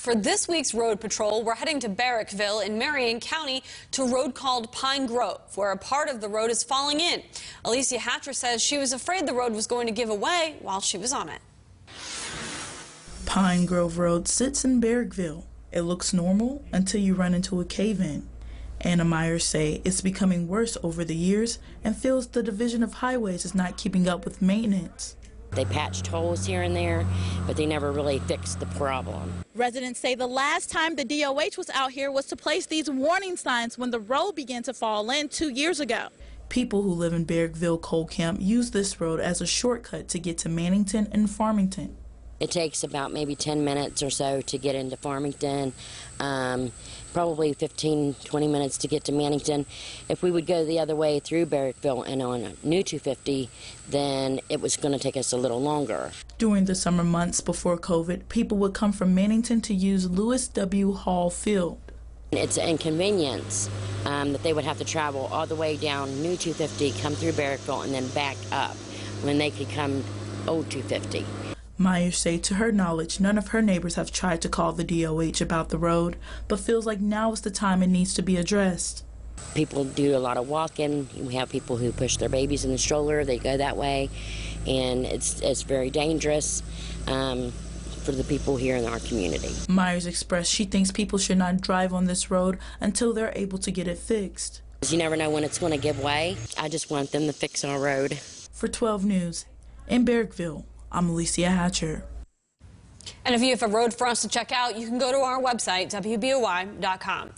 For this week's road patrol, we're heading to Barrackville in Marion County to a road called Pine Grove, where a part of the road is falling in. Alicia Hatcher says she was afraid the road was going to give away while she was on it. Pine Grove Road sits in Barrackville. It looks normal until you run into a cave-in. Anna Myers say it's becoming worse over the years and feels the Division of Highways is not keeping up with maintenance. They patched holes here and there, but they never really fixed the problem. Residents say the last time the DOH was out here was to place these warning signs when the road began to fall in two years ago. People who live in Barrackville Coal Camp use this road as a shortcut to get to Mannington and Farmington. It takes about maybe 10 minutes or so to get into Farmington, um, probably 15, 20 minutes to get to Mannington. If we would go the other way through Barrackville and on a new 250, then it was going to take us a little longer. During the summer months before COVID, people would come from Mannington to use Lewis W. Hall Field. It's an inconvenience um, that they would have to travel all the way down New 250, come through Barrackville, and then back up when they could come Old 250. Myers say to her knowledge, none of her neighbors have tried to call the DOH about the road, but feels like now is the time it needs to be addressed. People do a lot of walking. We have people who push their babies in the stroller. They go that way, and it's it's very dangerous um, for the people here in our community. Myers expressed she thinks people should not drive on this road until they're able to get it fixed. You never know when it's going to give way. I just want them to fix our road. For 12 News, in Barrackville, I'm Alicia Hatcher. And if you have a road for us to check out, you can go to our website, WBOY.com.